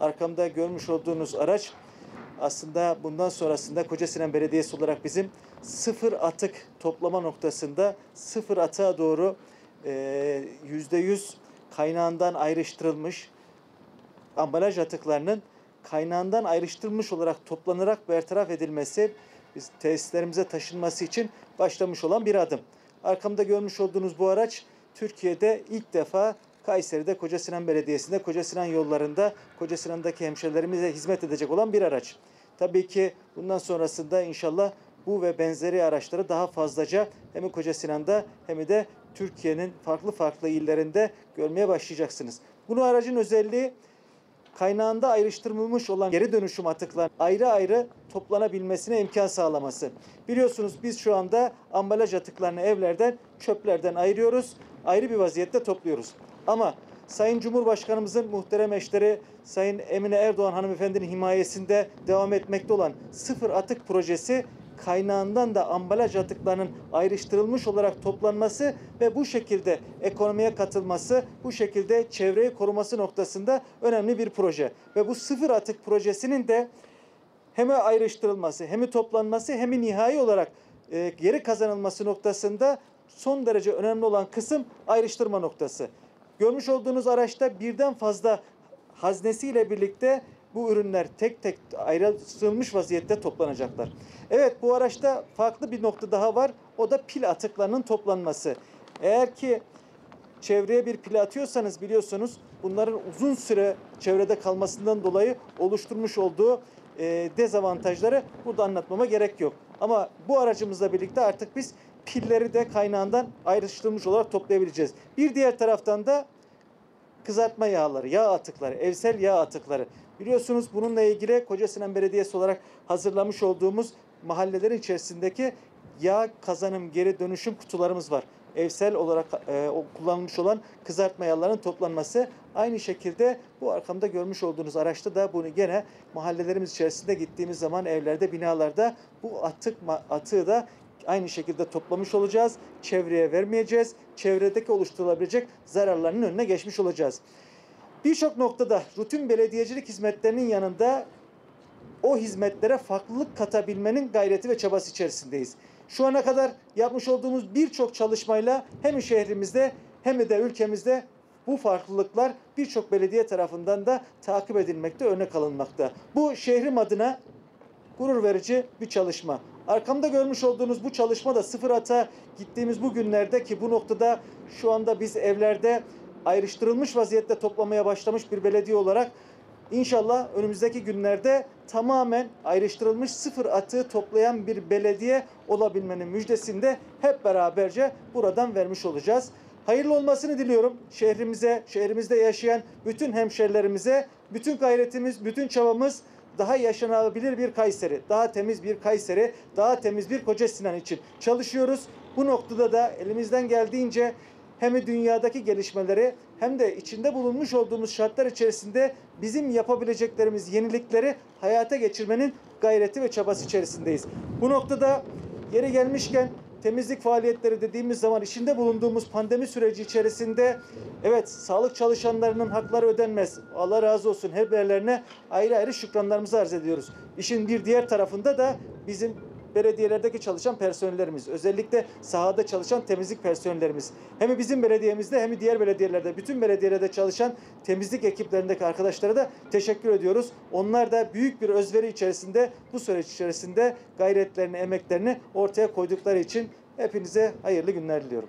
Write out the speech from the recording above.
arkamda görmüş olduğunuz araç aslında bundan sonrasında Kocasinan Belediyesi olarak bizim sıfır atık toplama noktasında sıfır atığa doğru e, yüzde yüz kaynağından ayrıştırılmış ambalaj atıklarının kaynağından ayrıştırılmış olarak toplanarak bertaraf edilmesi, biz tesislerimize taşınması için başlamış olan bir adım. Arkamda görmüş olduğunuz bu araç Türkiye'de ilk defa Kayseri'de Kocasinan Belediyesi'nde Kocasinan yollarında Kocasinan'daki hemşerilerimize hizmet edecek olan bir araç. Tabii ki bundan sonrasında inşallah bu ve benzeri araçları daha fazlaca hem Kocasinan'da hem de Türkiye'nin farklı farklı illerinde görmeye başlayacaksınız. Bunu aracın özelliği kaynağında ayrıştırılmış olan geri dönüşüm atıklar ayrı ayrı toplanabilmesine imkan sağlaması. Biliyorsunuz biz şu anda ambalaj atıklarını evlerden, çöplerden ayırıyoruz. Ayrı bir vaziyette topluyoruz. Ama Sayın Cumhurbaşkanımızın muhterem eşleri Sayın Emine Erdoğan hanımefendinin himayesinde devam etmekte olan sıfır atık projesi kaynağından da ambalaj atıklarının ayrıştırılmış olarak toplanması ve bu şekilde ekonomiye katılması, bu şekilde çevreyi koruması noktasında önemli bir proje. Ve bu sıfır atık projesinin de hem ayrıştırılması, hem toplanması, hem nihai olarak e, geri kazanılması noktasında son derece önemli olan kısım ayrıştırma noktası. Görmüş olduğunuz araçta birden fazla haznesiyle birlikte bu ürünler tek tek ayrılmış vaziyette toplanacaklar. Evet bu araçta farklı bir nokta daha var. O da pil atıklarının toplanması. Eğer ki çevreye bir pil atıyorsanız biliyorsunuz bunların uzun süre çevrede kalmasından dolayı oluşturmuş olduğu e, dezavantajları burada anlatmama gerek yok. Ama bu aracımızla birlikte artık biz pilleri de kaynağından ayrıştırılmış olarak toplayabileceğiz. Bir diğer taraftan da kızartma yağları, yağ atıkları, evsel yağ atıkları. Biliyorsunuz bununla ilgili Kocasinan Belediyesi olarak hazırlamış olduğumuz mahallelerin içerisindeki yağ kazanım geri dönüşüm kutularımız var. Evsel olarak e, kullanılmış olan kızartma yağlarının toplanması. Aynı şekilde bu arkamda görmüş olduğunuz araçta da bunu gene mahallelerimiz içerisinde gittiğimiz zaman evlerde, binalarda bu atık atığı da aynı şekilde toplamış olacağız. Çevreye vermeyeceğiz. Çevredeki oluşturulabilecek zararlarının önüne geçmiş olacağız. Birçok noktada rutin belediyecilik hizmetlerinin yanında o hizmetlere farklılık katabilmenin gayreti ve çabası içerisindeyiz. Şu ana kadar yapmış olduğumuz birçok çalışmayla hem şehrimizde hem de ülkemizde bu farklılıklar birçok belediye tarafından da takip edilmekte, örnek alınmakta. Bu şehrim adına gurur verici bir çalışma. Arkamda görmüş olduğunuz bu çalışma da sıfır ata gittiğimiz bu günlerde ki bu noktada şu anda biz evlerde ayrıştırılmış vaziyette toplamaya başlamış bir belediye olarak inşallah önümüzdeki günlerde tamamen ayrıştırılmış sıfır atığı toplayan bir belediye olabilmenin müjdesini de hep beraberce buradan vermiş olacağız. Hayırlı olmasını diliyorum şehrimize, şehrimizde yaşayan bütün hemşerilerimize. Bütün gayretimiz, bütün çabamız daha yaşanabilir bir Kayseri, daha temiz bir Kayseri, daha temiz bir Koca Sinan için çalışıyoruz. Bu noktada da elimizden geldiğince hem dünyadaki gelişmeleri hem de içinde bulunmuş olduğumuz şartlar içerisinde bizim yapabileceklerimiz yenilikleri hayata geçirmenin gayreti ve çabası içerisindeyiz. Bu noktada yeri gelmişken temizlik faaliyetleri dediğimiz zaman içinde bulunduğumuz pandemi süreci içerisinde evet sağlık çalışanlarının hakları ödenmez. Allah razı olsun her birlerine ayrı ayrı şükranlarımızı arz ediyoruz. İşin bir diğer tarafında da bizim belediyelerdeki çalışan personellerimiz, özellikle sahada çalışan temizlik personellerimiz. Hem bizim belediyemizde hem diğer belediyelerde, bütün belediyelerde çalışan temizlik ekiplerindeki arkadaşlara da teşekkür ediyoruz. Onlar da büyük bir özveri içerisinde bu süreç içerisinde gayretlerini, emeklerini ortaya koydukları için hepinize hayırlı günler diliyorum.